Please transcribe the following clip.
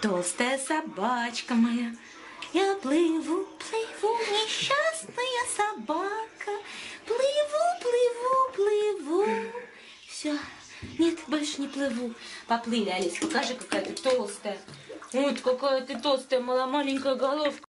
Толстая собачка моя, я плыву, плыву, несчастная собака. Плыву, плыву, плыву. Все, нет, больше не плыву. Поплыли, Алис, покажи, какая ты толстая. Вот какая ты толстая, мала маленькая головка.